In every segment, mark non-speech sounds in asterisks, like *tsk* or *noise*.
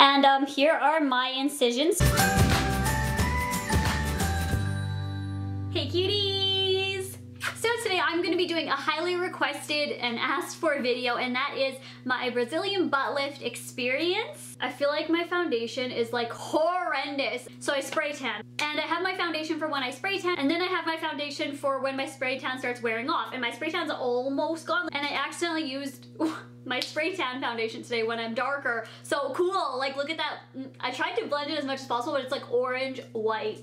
And um, here are my incisions. Hey cuties! I'm to be doing a highly requested and asked for video and that is my Brazilian butt lift experience. I feel like my foundation is like horrendous. So I spray tan and I have my foundation for when I spray tan and then I have my foundation for when my spray tan starts wearing off and my spray tan's almost gone and I accidentally used *laughs* my spray tan foundation today when I'm darker. So cool, like look at that. I tried to blend it as much as possible but it's like orange, white,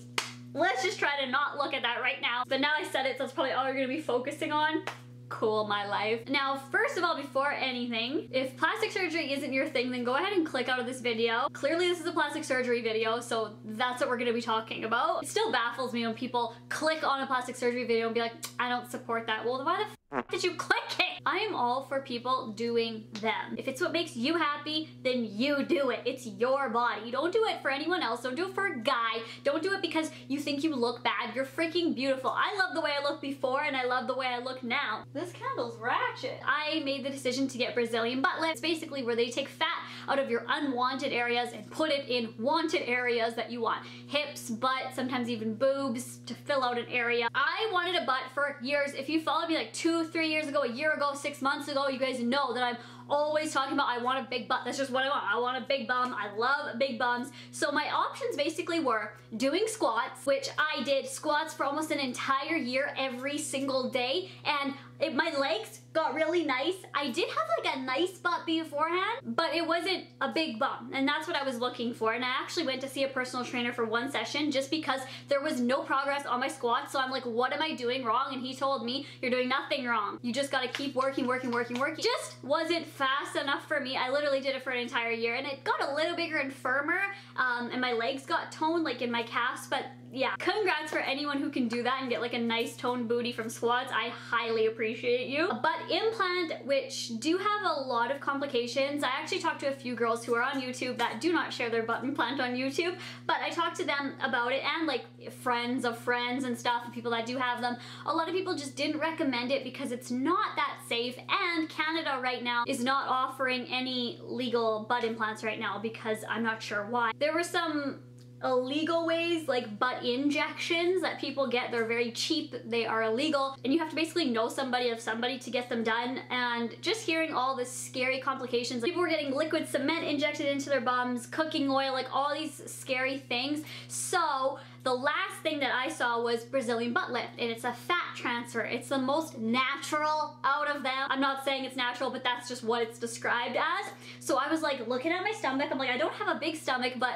Let's just try to not look at that right now. But now I said it, so that's probably all we're gonna be focusing on cool my life. Now, first of all, before anything, if plastic surgery isn't your thing, then go ahead and click out of this video. Clearly this is a plastic surgery video, so that's what we're gonna be talking about. It still baffles me when people click on a plastic surgery video and be like, I don't support that. Well, why the f did you click it? I am all for people doing them. If it's what makes you happy, then you do it. It's your body. You don't do it for anyone else. Don't do it for a guy. Don't do it because you think you look bad. You're freaking beautiful. I love the way I looked before and I love the way I look now. This candle's ratchet. I made the decision to get Brazilian butt lifts, basically where they take fat out of your unwanted areas and put it in wanted areas that you want. Hips, butt, sometimes even boobs to fill out an area. I wanted a butt for years. If you followed me like two, three years ago, a year ago, six months ago, you guys know that I'm always talking about I want a big butt. That's just what I want. I want a big bum. I love big bums. So my options basically were doing squats, which I did squats for almost an entire year every single day. And it, my legs got really nice. I did have like a nice butt beforehand, but it wasn't a big bum. And that's what I was looking for. And I actually went to see a personal trainer for one session just because there was no progress on my squats. So I'm like, what am I doing wrong? And he told me, you're doing nothing wrong. You just gotta keep working, working, working, working. Just wasn't fast enough for me. I literally did it for an entire year and it got a little bigger and firmer um, and my legs got toned like in my calves, but yeah, congrats for anyone who can do that and get like a nice toned booty from squats. I highly appreciate you. But implant, which do have a lot of complications. I actually talked to a few girls who are on YouTube that do not share their butt implant on YouTube, but I talked to them about it and like friends of friends and stuff and people that do have them. A lot of people just didn't recommend it because it's not that safe and Canada right now is not offering any legal butt implants right now because I'm not sure why. There were some illegal ways like butt injections that people get. They're very cheap. They are illegal. And you have to basically know somebody of somebody to get them done. And just hearing all the scary complications people were getting liquid cement injected into their bums cooking oil like all these scary things. So the last thing that I saw was Brazilian butt lift. And it's a fat transfer. It's the most natural out of them. I'm not saying it's natural, but that's just what it's described as. So I was like looking at my stomach, I'm like, I don't have a big stomach, but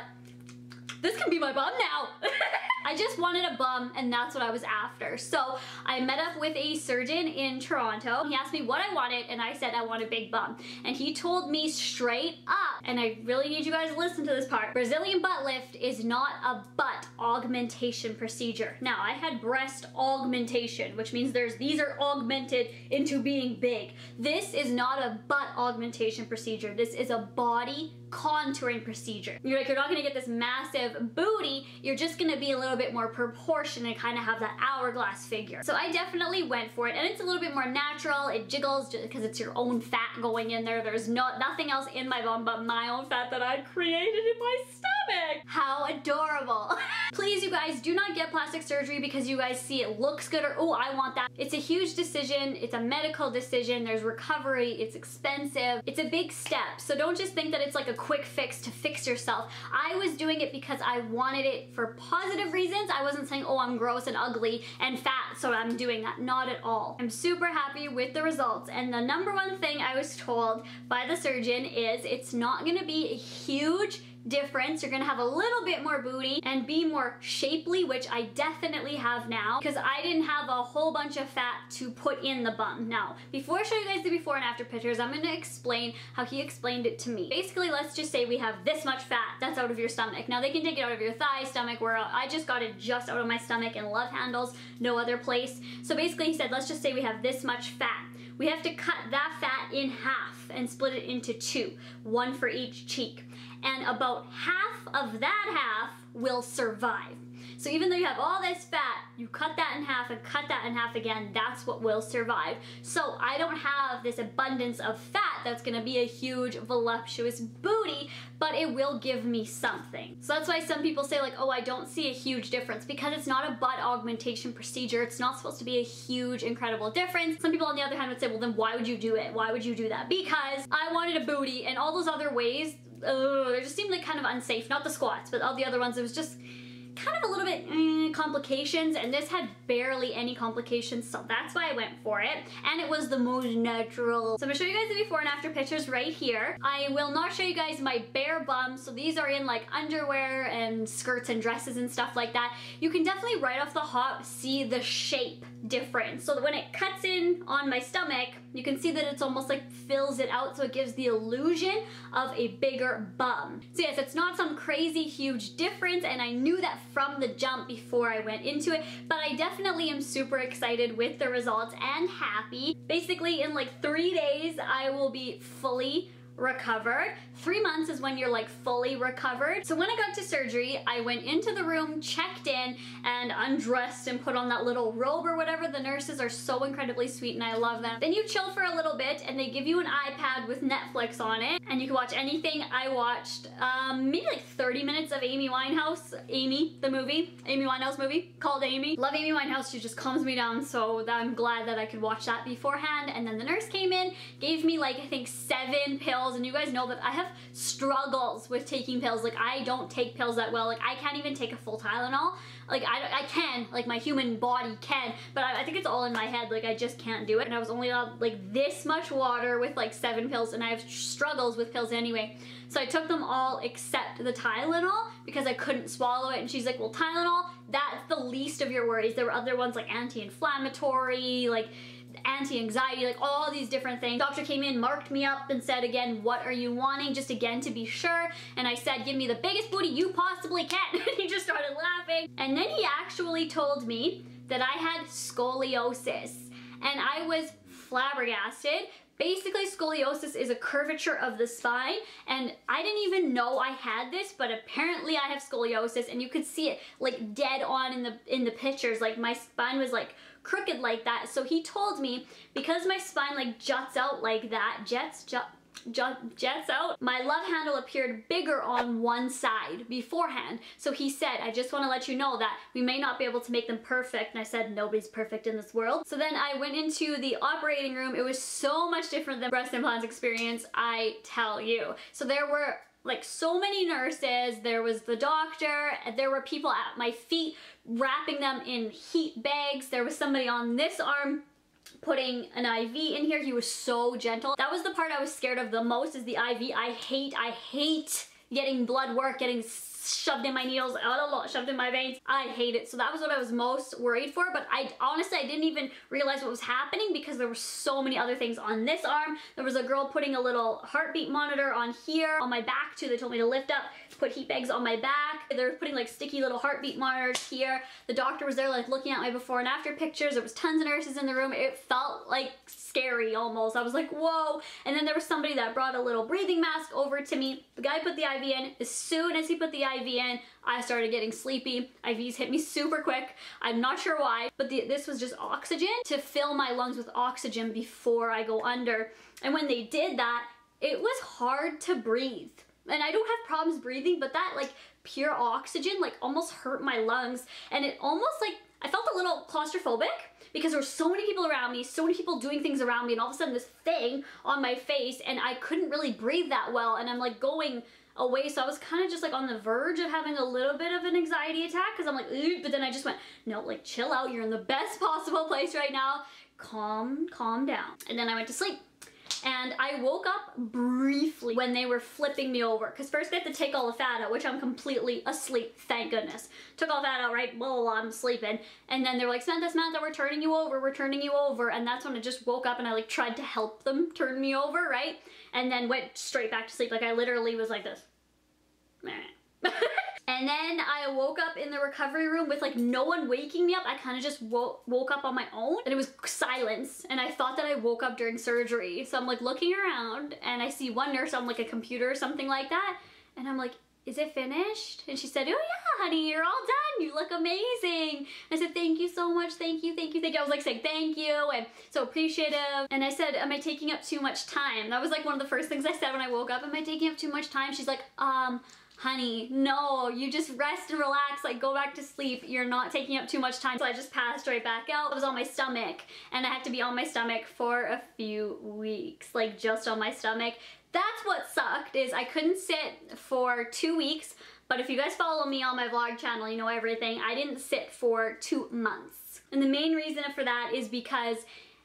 this can be my bum now. *laughs* I just wanted a bum and that's what I was after. So I met up with a surgeon in Toronto. He asked me what I wanted and I said I want a big bum. And he told me straight up, and I really need you guys to listen to this part, Brazilian butt lift is not a butt augmentation procedure. Now I had breast augmentation, which means there's these are augmented into being big. This is not a butt augmentation procedure. This is a body contouring procedure. You're like, you're not gonna get this massive booty, you're just gonna be a little bit more proportionate and kind of have that hourglass figure. So I definitely went for it and it's a little bit more natural, it jiggles because it's your own fat going in there. There's no nothing else in my bum but my own fat that I created in my stomach. How adorable. *laughs* Please, you guys, do not get plastic surgery because you guys see it looks good or, oh, I want that. It's a huge decision. It's a medical decision. There's recovery. It's expensive. It's a big step. So don't just think that it's like a quick fix to fix yourself. I was doing it because I wanted it for positive reasons. I wasn't saying, oh, I'm gross and ugly and fat, so I'm doing that. Not at all. I'm super happy with the results. And the number one thing I was told by the surgeon is it's not gonna be a huge difference. You're gonna have a little bit more booty and be more shapely, which I definitely have now because I didn't have a whole bunch of fat to put in the bum. Now, before I show you guys the before and after pictures, I'm gonna explain how he explained it to me. Basically, let's just say we have this much fat that's out of your stomach. Now, they can take it out of your thigh, stomach, where I just got it just out of my stomach and love handles, no other place. So basically, he said, let's just say we have this much fat. We have to cut that fat in half and split it into two, one for each cheek and about half of that half will survive. So even though you have all this fat, you cut that in half and cut that in half again, that's what will survive. So I don't have this abundance of fat that's gonna be a huge voluptuous booty, but it will give me something. So that's why some people say like, oh, I don't see a huge difference because it's not a butt augmentation procedure. It's not supposed to be a huge, incredible difference. Some people on the other hand would say, well, then why would you do it? Why would you do that? Because I wanted a booty and all those other ways, ugh, they just seemed like kind of unsafe. Not the squats, but all the other ones, it was just kind of a little bit mm, complications and this had barely any complications so that's why I went for it and it was the most natural. So I'm gonna show you guys the before and after pictures right here. I will not show you guys my bare bum so these are in like underwear and skirts and dresses and stuff like that. You can definitely right off the hop see the shape difference so that when it cuts in on my stomach you can see that it's almost like fills it out so it gives the illusion of a bigger bum. So yes, it's not some crazy huge difference and I knew that from the jump before I went into it, but I definitely am super excited with the results and happy. Basically in like three days, I will be fully recovered. Three months is when you're like fully recovered. So when I got to surgery, I went into the room, checked in, and undressed and put on that little robe or whatever. The nurses are so incredibly sweet and I love them. Then you chill for a little bit and they give you an iPad with Netflix on it and you can watch anything. I watched um, maybe like 30 minutes of Amy Winehouse, Amy, the movie, Amy Winehouse movie called Amy. Love Amy Winehouse, she just calms me down so I'm glad that I could watch that beforehand. And then the nurse came in, gave me like I think seven pills pills and you guys know that I have struggles with taking pills. Like I don't take pills that well. Like I can't even take a full Tylenol. Like I, I can, like my human body can, but I, I think it's all in my head. Like I just can't do it. And I was only allowed like this much water with like seven pills and I have struggles with pills anyway. So I took them all except the Tylenol because I couldn't swallow it. And she's like, well, Tylenol, that's the least of your worries. There were other ones like anti-inflammatory, like anti-anxiety, like all these different things. Doctor came in, marked me up and said again, what are you wanting? Just again to be sure. And I said, give me the biggest booty you possibly can. *laughs* and he just started laughing. And then he actually told me that I had scoliosis. And I was flabbergasted Basically, scoliosis is a curvature of the spine, and I didn't even know I had this, but apparently I have scoliosis, and you could see it like dead on in the in the pictures. Like my spine was like crooked like that. So he told me because my spine like juts out like that, jets, jets out, my love handle appeared bigger on one side beforehand. So he said, I just want to let you know that we may not be able to make them perfect. And I said, nobody's perfect in this world. So then I went into the operating room. It was so much different than breast implants experience, I tell you. So there were like so many nurses, there was the doctor, there were people at my feet wrapping them in heat bags. There was somebody on this arm putting an IV in here. He was so gentle. That was the part I was scared of the most is the IV. I hate, I hate getting blood work, getting shoved in my needles, shoved in my veins. I hate it. So that was what I was most worried for. But I honestly, I didn't even realize what was happening because there were so many other things on this arm. There was a girl putting a little heartbeat monitor on here, on my back too. They told me to lift up, put heat bags on my back. They were putting like sticky little heartbeat monitors here. The doctor was there like looking at my before and after pictures. There was tons of nurses in the room. It felt like scary almost. I was like, whoa. And then there was somebody that brought a little breathing mask over to me. The guy put the IV in. As soon as he put the IV in, I started getting sleepy. IVs hit me super quick. I'm not sure why, but the, this was just oxygen to fill my lungs with oxygen before I go under. And when they did that, it was hard to breathe. And I don't have problems breathing, but that like pure oxygen like almost hurt my lungs. And it almost like, I felt a little claustrophobic because there were so many people around me, so many people doing things around me, and all of a sudden this thing on my face, and I couldn't really breathe that well, and I'm like going away, so I was kind of just like on the verge of having a little bit of an anxiety attack, because I'm like, but then I just went, no, like chill out, you're in the best *laughs* possible place right now, calm, calm down. And then I went to sleep and I woke up briefly when they were flipping me over. Because first they have to take all the fat out which I'm completely asleep thank goodness. Took all the fat out right? Blah I'm sleeping. And then they're like Samantha Samantha we're turning you over we're turning you over. And that's when I just woke up and I like tried to help them turn me over right? And then went straight back to sleep. Like I literally was like this *laughs* And then I woke up in the recovery room with like no one waking me up. I kind of just wo woke up on my own and it was silence. And I thought that I woke up during surgery. So I'm like looking around and I see one nurse on like a computer or something like that. And I'm like, is it finished? And she said, oh yeah, honey, you're all done. You look amazing. I said, thank you so much. Thank you, thank you, thank you. I was like saying thank you and so appreciative. And I said, am I taking up too much time? That was like one of the first things I said when I woke up. Am I taking up too much time? She's like, um, honey, no, you just rest and relax, like go back to sleep. You're not taking up too much time. So I just passed right back out. I was on my stomach and I had to be on my stomach for a few weeks, like just on my stomach. That's what sucked is I couldn't sit for two weeks, but if you guys follow me on my vlog channel, you know everything. I didn't sit for two months. And the main reason for that is because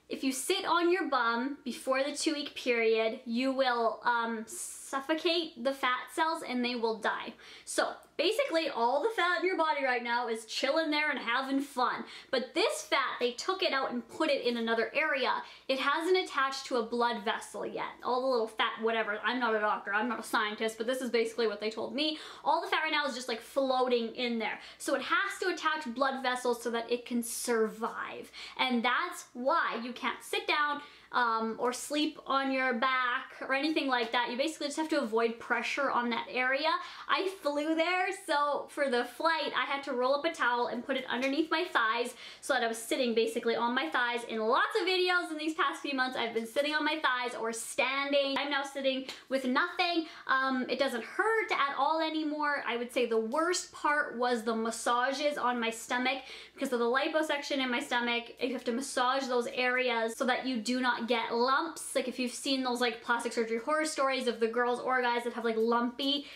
if you sit on your bum before the two week period, you will um, suffocate the fat cells and they will die. So basically all the fat in your body right now is chilling there and having fun. But this fat, they took it out and put it in another area. It hasn't attached to a blood vessel yet. All the little fat, whatever. I'm not a doctor, I'm not a scientist, but this is basically what they told me. All the fat right now is just like floating in there. So it has to attach blood vessels so that it can survive. And that's why you can't sit down, um, or sleep on your back or anything like that. You basically just have to avoid pressure on that area. I flew there, so for the flight, I had to roll up a towel and put it underneath my thighs so that I was sitting basically on my thighs. In lots of videos in these past few months, I've been sitting on my thighs or standing. I'm now sitting with nothing. Um, it doesn't hurt at all anymore. I would say the worst part was the massages on my stomach because of the liposuction in my stomach. You have to massage those areas so that you do not get lumps. Like if you've seen those like plastic surgery horror stories of the girls or guys that have like lumpy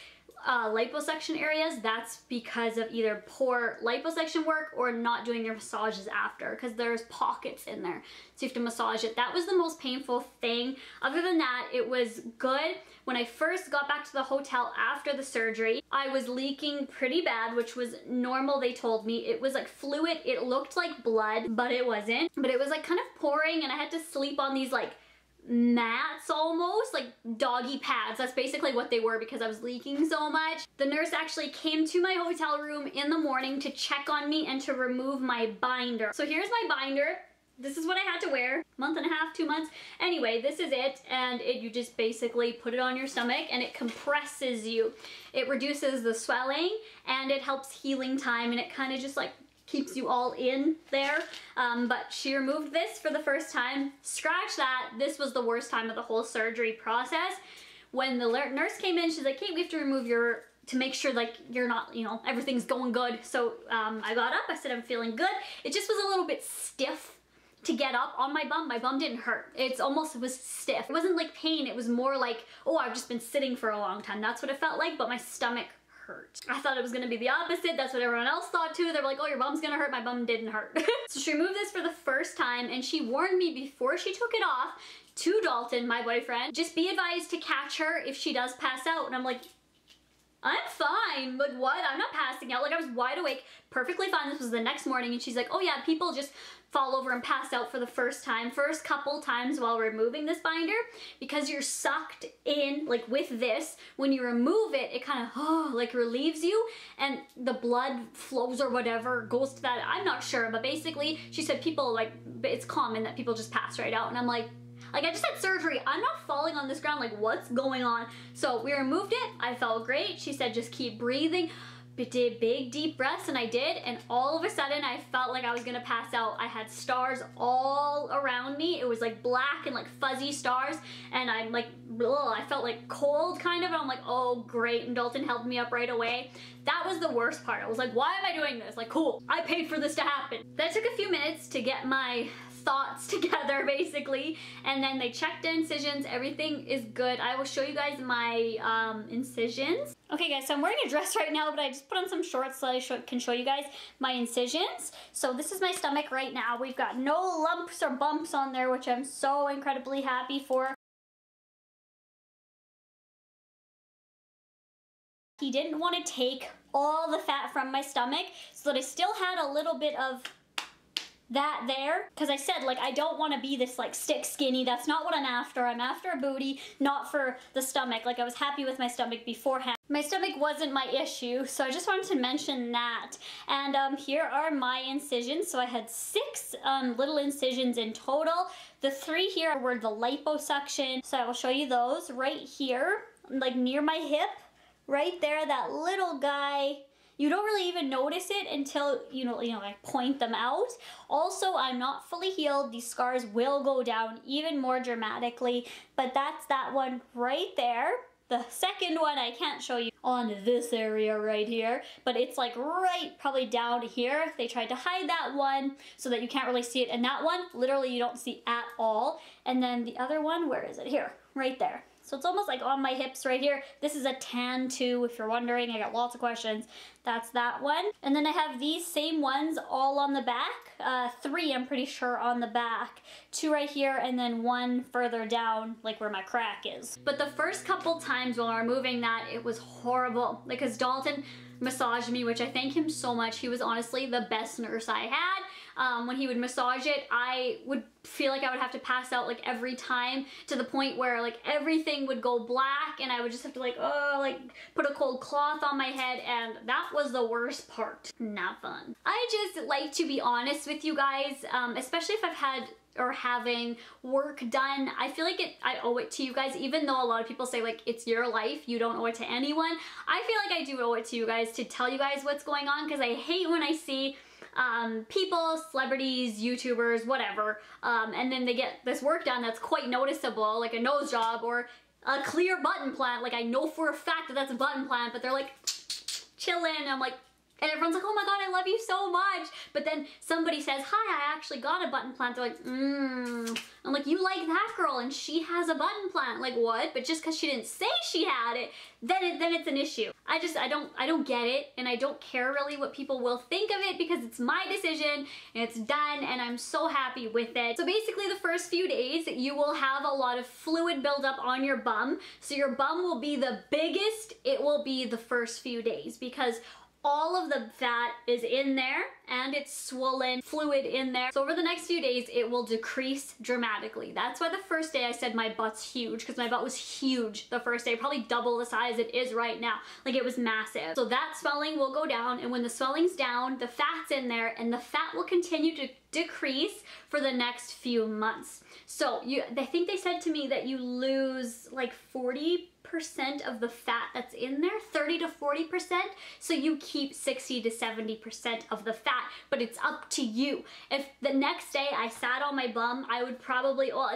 uh, liposuction areas, that's because of either poor liposuction work or not doing your massages after because there's pockets in there. So you have to massage it. That was the most painful thing. Other than that, it was good. When I first got back to the hotel after the surgery, I was leaking pretty bad, which was normal, they told me. It was like fluid. It looked like blood, but it wasn't. But it was like kind of pouring and I had to sleep on these like mats almost, like doggy pads. That's basically what they were because I was leaking so much. The nurse actually came to my hotel room in the morning to check on me and to remove my binder. So here's my binder. This is what I had to wear, month and a half, two months. Anyway, this is it, and it, you just basically put it on your stomach and it compresses you. It reduces the swelling and it helps healing time and it kind of just like keeps you all in there. Um, but she removed this for the first time. Scratch that, this was the worst time of the whole surgery process. When the nurse came in, she's like, Kate, we have to remove your to make sure like you're not, you know, everything's going good. So um, I got up, I said I'm feeling good. It just was a little bit stiff to get up on my bum. My bum didn't hurt. It's almost, it was stiff. It wasn't like pain, it was more like, oh, I've just been sitting for a long time. That's what it felt like, but my stomach hurt. I thought it was gonna be the opposite. That's what everyone else thought too. They were like, oh, your bum's gonna hurt. My bum didn't hurt. *laughs* so she removed this for the first time and she warned me before she took it off to Dalton, my boyfriend, just be advised to catch her if she does pass out. And I'm like, I'm fine. Like, what? I'm not passing out. Like, I was wide awake, perfectly fine. This was the next morning, and she's like, oh yeah, people just fall over and pass out for the first time, first couple times while removing this binder, because you're sucked in, like with this, when you remove it, it kind of, oh, like relieves you, and the blood flows or whatever, goes to that, I'm not sure, but basically, she said people, like, it's common that people just pass right out, and I'm like, like I just had surgery. I'm not falling on this ground. Like what's going on? So we removed it. I felt great. She said just keep breathing. Did big deep breaths and I did and all of a sudden I felt like I was gonna pass out. I had stars all around me. It was like black and like fuzzy stars and I'm like, ugh, I felt like cold kind of I'm like, oh great and Dalton helped me up right away. That was the worst part. I was like, why am I doing this? Like cool, I paid for this to happen. That took a few minutes to get my thoughts *laughs* together basically. And then they checked the incisions. Everything is good. I will show you guys my um, incisions. Okay guys so I'm wearing a dress right now but I just put on some shorts so I show, can show you guys my incisions. So this is my stomach right now. We've got no lumps or bumps on there which I'm so incredibly happy for. He didn't want to take all the fat from my stomach so that I still had a little bit of that there because I said like I don't want to be this like stick skinny. That's not what I'm after. I'm after a booty not for the stomach. Like I was happy with my stomach beforehand. My stomach wasn't my issue so I just wanted to mention that. And um, here are my incisions. So I had six um, little incisions in total. The three here were the liposuction. So I will show you those right here like near my hip right there, that little guy, you don't really even notice it until you know you know I point them out. Also, I'm not fully healed. These scars will go down even more dramatically, but that's that one right there. The second one I can't show you on this area right here, but it's like right probably down here. They tried to hide that one so that you can't really see it. And that one, literally you don't see at all. And then the other one, where is it? Here, right there. So it's almost like on my hips right here. This is a tan too, if you're wondering. I got lots of questions. That's that one. And then I have these same ones all on the back. Uh, three, I'm pretty sure, on the back. Two right here, and then one further down, like where my crack is. But the first couple times while removing that, it was horrible. Like, Because Dalton massaged me, which I thank him so much. He was honestly the best nurse I had um, when he would massage it, I would feel like I would have to pass out like every time to the point where like everything would go black and I would just have to like, oh, like put a cold cloth on my head and that was the worst part. Not fun. I just like to be honest with you guys, um, especially if I've had or having work done. I feel like it I owe it to you guys even though a lot of people say like it's your life, you don't owe it to anyone. I feel like I do owe it to you guys to tell you guys what's going on because I hate when I see um, people, celebrities, YouTubers, whatever, um, and then they get this work done that's quite noticeable, like a nose job or a clear butt implant. Like I know for a fact that that's a butt implant, but they're like *tsk* chilling. I'm like, and everyone's like, oh my god, I love you so much. But then somebody says, hi, I actually got a butt implant. They're like, mmm. I'm like, you like that girl and she has a butt implant. Like what? But just because she didn't say she had it, then it, then it's an issue. I just, I don't, I don't get it. And I don't care really what people will think of it because it's my decision and it's done and I'm so happy with it. So basically the first few days, you will have a lot of fluid buildup on your bum. So your bum will be the biggest it will be the first few days because all of the fat is in there and it's swollen fluid in there. So over the next few days, it will decrease dramatically. That's why the first day I said my butt's huge because my butt was huge the first day, probably double the size it is right now. Like it was massive. So that swelling will go down and when the swelling's down, the fat's in there and the fat will continue to decrease for the next few months. So you, I think they said to me that you lose like 40 percent of the fat that's in there, 30 to 40%, so you keep 60 to 70% of the fat, but it's up to you. If the next day I sat on my bum, I would probably, well,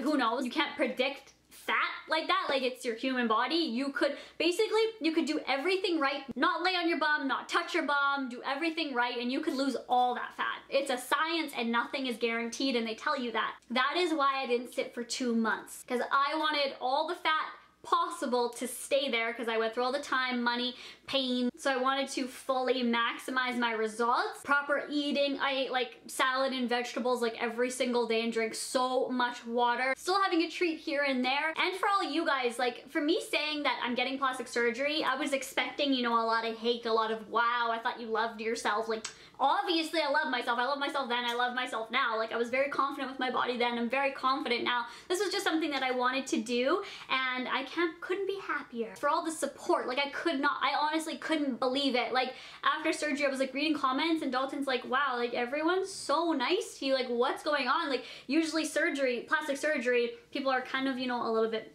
who knows, you can't predict fat like that, like it's your human body, you could, basically, you could do everything right, not lay on your bum, not touch your bum, do everything right, and you could lose all that fat. It's a science and nothing is guaranteed, and they tell you that. That is why I didn't sit for two months, because I wanted all the fat possible to stay there because I went through all the time, money, pain. So I wanted to fully maximize my results. Proper eating. I ate like salad and vegetables like every single day and drank so much water. Still having a treat here and there. And for all you guys, like for me saying that I'm getting plastic surgery, I was expecting, you know, a lot of hate, a lot of wow, I thought you loved yourself. Like obviously I love myself. I love myself then, I love myself now. Like I was very confident with my body then, I'm very confident now. This was just something that I wanted to do and I can't, couldn't be happier. For all the support, like I could not, I honestly couldn't believe it. Like after surgery, I was like reading comments and Dalton's like, wow, like everyone's so nice to you. Like what's going on? Like usually surgery, plastic surgery, people are kind of, you know, a little bit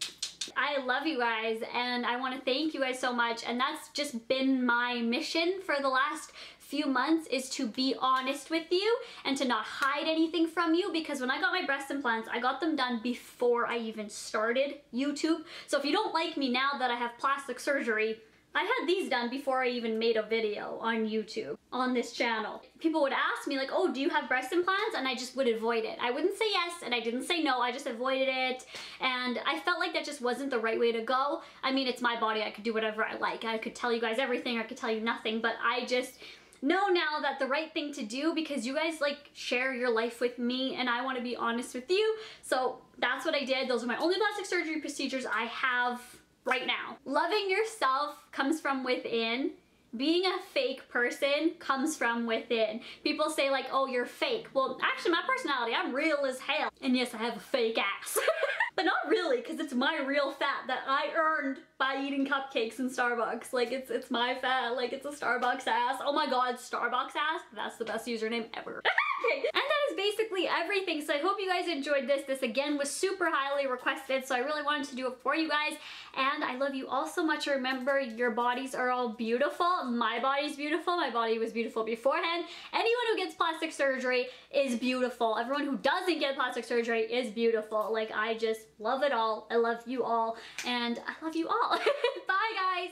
*tsk* I love you guys and I want to thank you guys so much and that's just been my mission for the last few months is to be honest with you and to not hide anything from you because when I got my breast implants, I got them done before I even started YouTube. So if you don't like me now that I have plastic surgery, I had these done before I even made a video on YouTube, on this channel. People would ask me like, oh, do you have breast implants? And I just would avoid it. I wouldn't say yes and I didn't say no, I just avoided it. And I felt like that just wasn't the right way to go. I mean, it's my body, I could do whatever I like. I could tell you guys everything, I could tell you nothing, but I just, know now that the right thing to do because you guys like share your life with me and I want to be honest with you. So that's what I did. Those are my only plastic surgery procedures I have right now. Loving yourself comes from within. Being a fake person comes from within. People say like, oh, you're fake. Well, actually my personality, I'm real as hell. And yes, I have a fake ass. *laughs* But not really, because it's my real fat that I earned by eating cupcakes in Starbucks. Like it's it's my fat, like it's a Starbucks ass. Oh my god, Starbucks ass? That's the best username ever. *laughs* okay, and that is basically everything. So I hope you guys enjoyed this. This again was super highly requested, so I really wanted to do it for you guys. And I love you all so much. Remember, your bodies are all beautiful. My body's beautiful. My body was beautiful beforehand. Anyone who gets plastic surgery is beautiful. Everyone who doesn't get plastic surgery is beautiful. Like, I just love it all. I love you all. And I love you all. *laughs* Bye, guys.